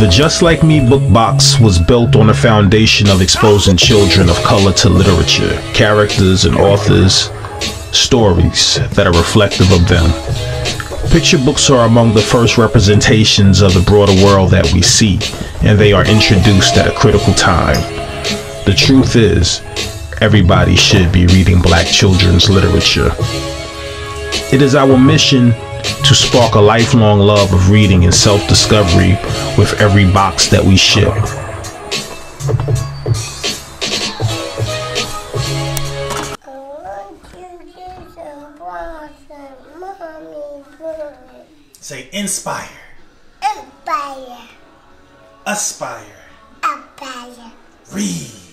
The Just Like Me book box was built on a foundation of exposing children of color to literature, characters and authors, stories that are reflective of them. Picture books are among the first representations of the broader world that we see, and they are introduced at a critical time. The truth is, everybody should be reading black children's literature. It is our mission to spark a lifelong love of reading and self discovery with every box that we ship. Say inspire. Empire. Aspire. Empire. Read.